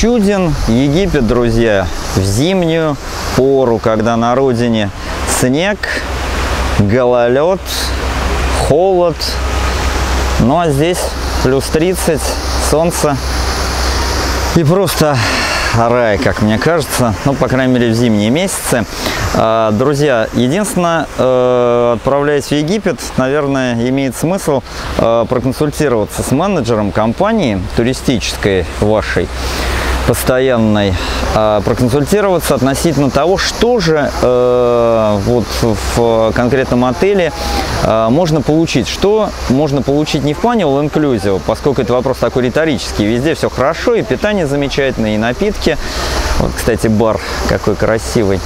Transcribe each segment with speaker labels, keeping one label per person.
Speaker 1: чуден Египет, друзья, в зимнюю пору, когда на родине снег, гололед, холод. Ну а здесь плюс 30, солнце и просто рай, как мне кажется, ну, по крайней мере, в зимние месяцы. А, друзья, единственное, э, отправляясь в Египет, наверное, имеет смысл э, проконсультироваться с менеджером компании туристической вашей, постоянной, а, проконсультироваться относительно того, что же э, вот в конкретном отеле э, можно получить. Что можно получить не в плане all inclusive, поскольку это вопрос такой риторический. Везде все хорошо, и питание замечательное, и напитки. Вот, кстати, бар какой красивый.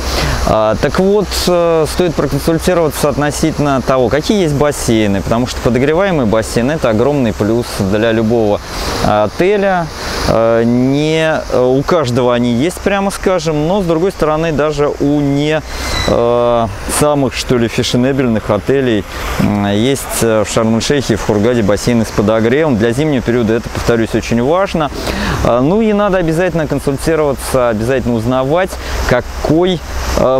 Speaker 1: А, так вот, э, стоит проконсультироваться относительно того, какие есть бассейны, потому что подогреваемый бассейн – это огромный плюс для любого отеля. Э, не э, у каждого они есть, прямо скажем, но с другой стороны даже у не э, самых что ли фешенебельных отелей есть в Шарм-эль-Шейхе в Хургаде бассейны с подогревом. Для зимнего периода это, повторюсь, очень важно. Ну и надо обязательно консультироваться, обязательно узнавать, какой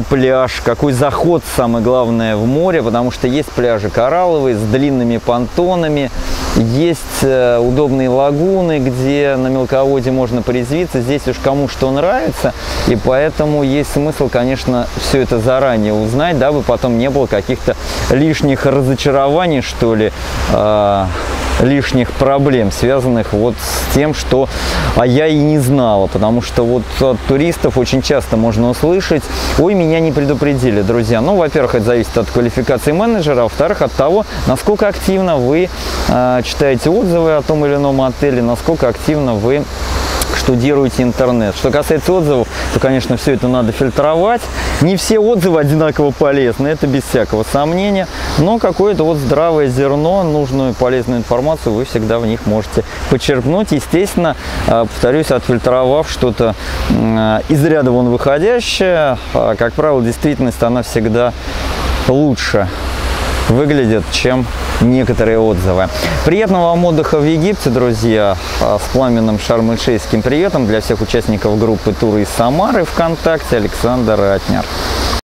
Speaker 1: пляж, какой заход, самое главное, в море, потому что есть пляжи коралловые с длинными понтонами, есть удобные лагуны, где на мелководье можно порезвиться. Здесь уж кому что нравится. И поэтому есть смысл, конечно, все это заранее узнать, дабы потом не было каких-то лишних разочарований, что ли, э, лишних проблем, связанных вот с тем, что а я и не знала, потому что вот от туристов очень часто можно услышать, ой, меня не предупредили, друзья. Ну, во-первых, это зависит от квалификации менеджера, а во-вторых, от того, насколько активно вы э, читаете отзывы о том или ином отеле, насколько активно вы штудируете интернет. Что касается отзывов, то, конечно, все это надо фильтровать. Не все отзывы одинаково полезны, это без всякого сомнения, но какое-то вот здравое зерно, нужную полезную информацию вы всегда в них можете почерпнуть. Естественно, а, повторюсь, отфильтровав что-то из ряда вон выходящее, а, как правило, действительность, она всегда лучше выглядит, чем некоторые отзывы. Приятного вам отдыха в Египте, друзья, а, с пламенным шарм-эль-шейским приветом для всех участников группы туры из Самары ВКонтакте Александр Ратнер.